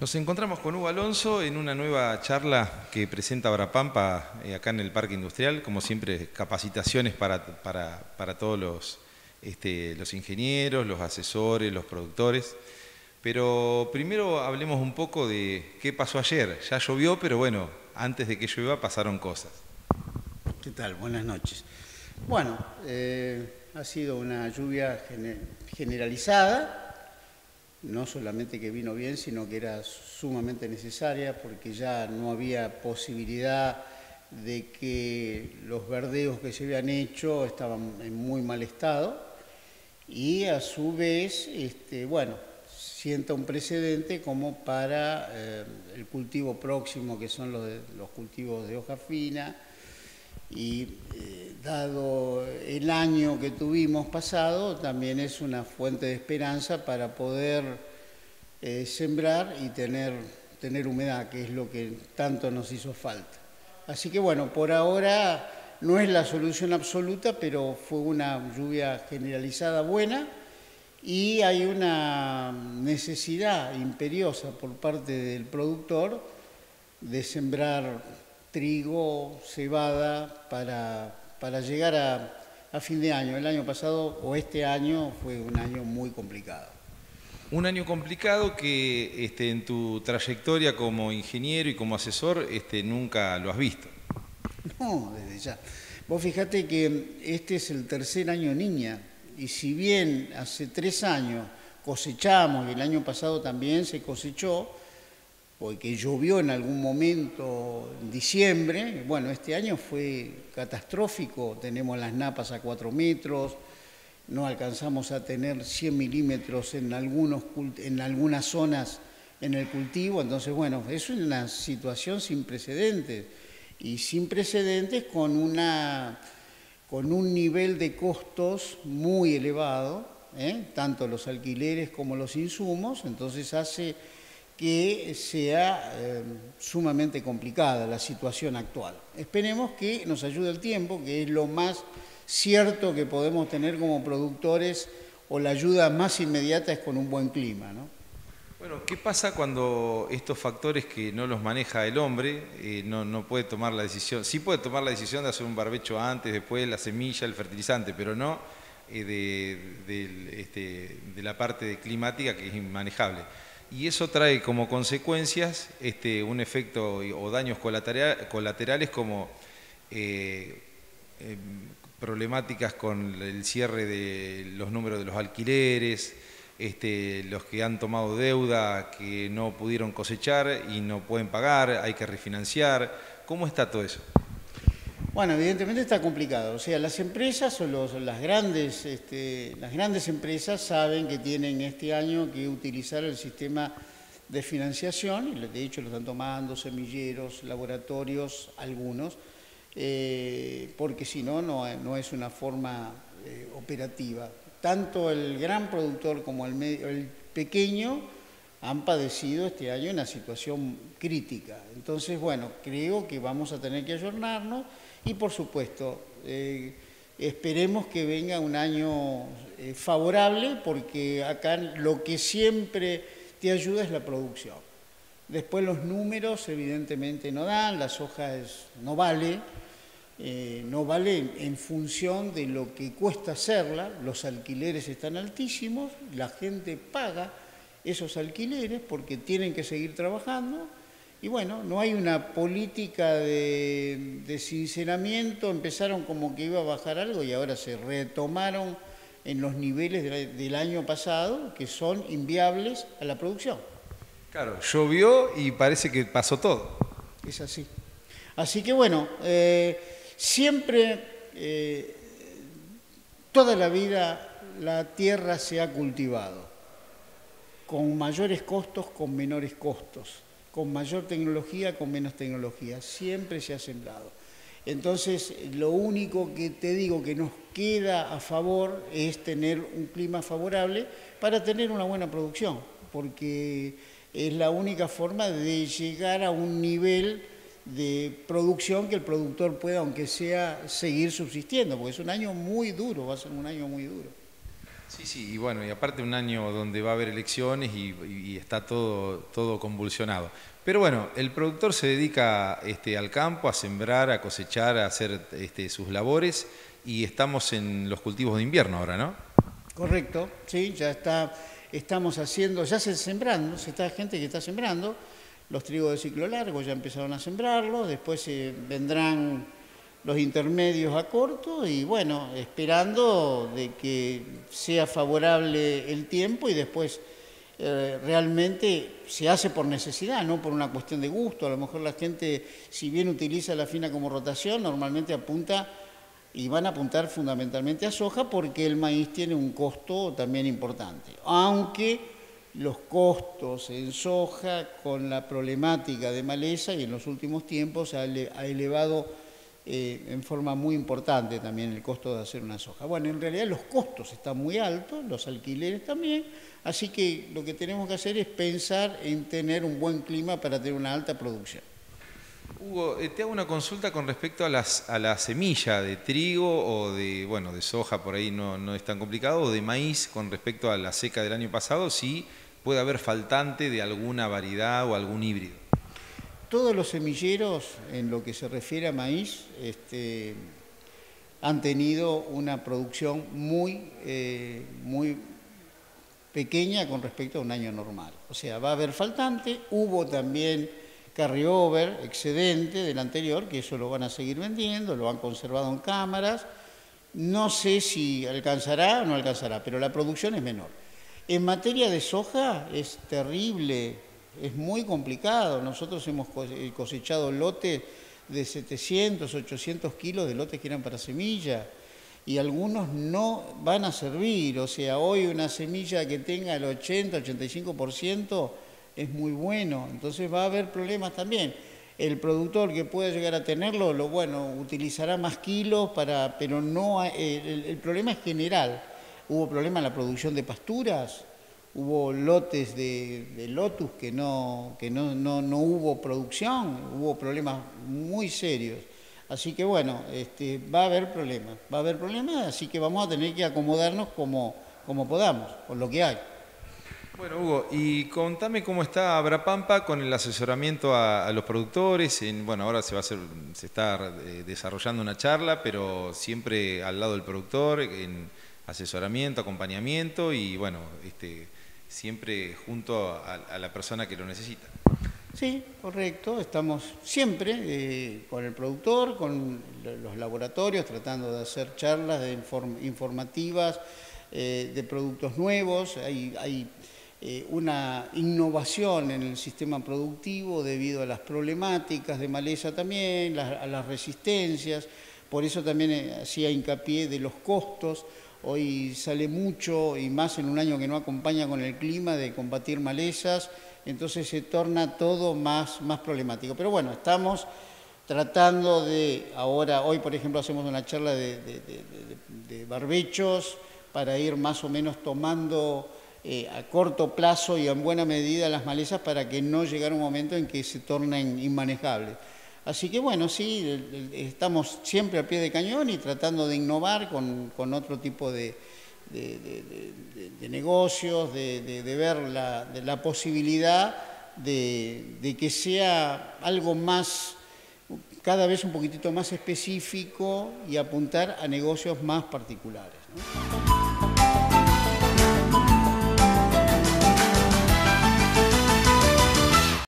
Nos encontramos con Hugo Alonso en una nueva charla que presenta Brapampa eh, acá en el Parque Industrial, como siempre capacitaciones para, para, todos los, este, los ingenieros, los asesores, los productores. Pero primero hablemos un poco de qué pasó ayer. Ya llovió, pero bueno, antes de que llueva pasaron cosas. ¿Qué tal? Buenas noches. Bueno, eh, ha sido una lluvia generalizada, no solamente que vino bien, sino que era sumamente necesaria porque ya no había posibilidad de que los verdeos que se habían hecho estaban en muy mal estado y a su vez, este, bueno, sienta un precedente como para eh, el cultivo próximo, que son los, los cultivos de hoja fina, y eh, dado el año que tuvimos pasado, también es una fuente de esperanza para poder eh, sembrar y tener, tener humedad, que es lo que tanto nos hizo falta. Así que bueno, por ahora no es la solución absoluta, pero fue una lluvia generalizada buena y hay una necesidad imperiosa por parte del productor de sembrar trigo, cebada, para, para llegar a, a fin de año. El año pasado o este año fue un año muy complicado. Un año complicado que este, en tu trayectoria como ingeniero y como asesor este, nunca lo has visto. No, desde ya. Vos fijate que este es el tercer año niña y si bien hace tres años cosechamos y el año pasado también se cosechó, porque llovió en algún momento en diciembre. Bueno, este año fue catastrófico, tenemos las napas a cuatro metros, no alcanzamos a tener 100 milímetros en algunas zonas en el cultivo, entonces bueno, es una situación sin precedentes y sin precedentes con, una, con un nivel de costos muy elevado, ¿eh? tanto los alquileres como los insumos, entonces hace que sea eh, sumamente complicada la situación actual. Esperemos que nos ayude el tiempo, que es lo más cierto que podemos tener como productores, o la ayuda más inmediata es con un buen clima. ¿no? Bueno, ¿qué pasa cuando estos factores que no los maneja el hombre eh, no, puede tomar la decisión? Sí puede tomar la decisión de hacer un barbecho antes, después la semilla, el fertilizante, pero no eh, este, de la parte climática que es inmanejable y eso trae como consecuencias este, un efecto o daños colaterales como eh, em, problemáticas con el cierre de los números de los alquileres, este, los que han tomado deuda que no pudieron cosechar y no pueden pagar, hay que refinanciar. ¿Cómo está todo eso? Bueno, evidentemente está complicado. O sea, las empresas o las, grandes, este, las grandes empresas saben que tienen este año que utilizar el sistema de financiación, y de hecho lo están tomando semilleros, laboratorios, algunos, eh, porque si no, no es una forma eh, operativa. Tanto el gran productor como el, el pequeño han padecido este año una situación crítica. Entonces, bueno, creo que vamos a tener que ayornarnos y por supuesto, eh, esperemos que venga un año eh, favorable porque acá lo que siempre te ayuda es la producción. Después los números evidentemente no dan, las hojas no vale, eh, no vale en función de lo que cuesta hacerla, los alquileres están altísimos, la gente paga esos alquileres porque tienen que seguir trabajando y bueno, no hay una política de, sinceramiento, empezaron como que iba a bajar algo y ahora se retomaron en los niveles del año pasado que son inviables a la producción. Claro, llovió y parece que pasó todo. Es así. Así que bueno, eh, siempre, eh, toda la vida la tierra se ha cultivado, con mayores costos, con menores costos con mayor tecnología, con menos tecnología, siempre se ha sembrado. Entonces, lo único que te digo que nos queda a favor es tener un clima favorable para tener una buena producción, porque es la única forma de llegar a un nivel de producción que el productor pueda, aunque sea, seguir subsistiendo, porque es un año muy duro, va a ser un año muy duro. Sí, sí, y bueno, y aparte un año donde va a haber elecciones y, está todo, todo convulsionado. Pero bueno, el productor se dedica este, al campo, a sembrar, a cosechar, a hacer este, sus labores y estamos en los cultivos de invierno ahora, ¿no? Correcto, sí, ya está, estamos haciendo, ya se sembrando, se está gente que está sembrando, los trigos de ciclo largo ya empezaron a sembrarlo, después eh, vendrán los intermedios a corto y bueno, esperando de que sea favorable el tiempo y después eh, realmente se hace por necesidad, no por una cuestión de gusto. A lo mejor la gente, si bien utiliza la fina como rotación, normalmente apunta y van a apuntar fundamentalmente a soja porque el maíz tiene un costo también importante. Aunque los costos en soja con la problemática de maleza y en los últimos tiempos ha elevado eh, en forma muy importante también el costo de hacer una soja. Bueno, en realidad los costos están muy altos, los alquileres también, así que lo que tenemos que hacer es pensar en tener un buen clima para tener una alta producción. Hugo, eh, te hago una consulta con respecto a, las, a la semilla de trigo o de, bueno, de soja, por ahí no, no es tan complicado, o de maíz con respecto a la seca del año pasado, si puede haber faltante de alguna variedad o algún híbrido. Todos los semilleros, en lo que se refiere a maíz, este, han tenido una producción muy, eh, muy pequeña con respecto a un año normal. O sea, va a haber faltante, hubo también carryover, excedente del anterior, que eso lo van a seguir vendiendo, lo han conservado en cámaras. No sé si alcanzará o no alcanzará, pero la producción es menor. En materia de soja es terrible es muy complicado. Nosotros hemos eh, cosechado lotes de 700, 800 kilos de lotes que eran para semilla y algunos no van a servir. O sea, hoy una semilla que tenga el 80, 85% es muy bueno. Entonces va a haber problemas también. El productor que pueda llegar a tenerlo, lo bueno, utilizará más kilos para, pero no, el, el problema es general. Hubo problema en la producción de pasturas, hubo lotes de, Lotus que, no, que no, no, hubo producción, hubo problemas muy serios. Así que bueno, este, va a haber problemas, va a haber problemas, así que vamos a tener que acomodarnos como, como podamos, con lo que hay. Bueno, Hugo, y contame cómo está Abrapampa con el asesoramiento a, los productores. En, bueno, ahora se va a hacer, se está eh, desarrollando una charla, pero siempre al lado del productor, en asesoramiento, acompañamiento y bueno, este, siempre junto a, la persona que lo necesita. Sí, correcto. Estamos siempre eh, con el productor, con los laboratorios, tratando de hacer charlas informativas eh, de productos nuevos. Hay, eh, una innovación en el sistema productivo debido a las problemáticas de maleza también, a las resistencias. Por eso también hacía hincapié de los costos. Hoy sale mucho, y más en un año que no acompaña con el clima, de combatir malezas, entonces se torna todo más, más problemático. Pero bueno, estamos tratando de, ahora, hoy por ejemplo hacemos una charla de, barbechos para ir más o menos tomando eh, a corto plazo y en buena medida las malezas para que no llegue un momento en que se tornen inmanejables. Así que bueno, sí, estamos siempre a pie de cañón y tratando de innovar con, otro tipo de, negocios, de, ver la, posibilidad de, que sea algo más, cada vez un poquitito más específico y apuntar a negocios más particulares.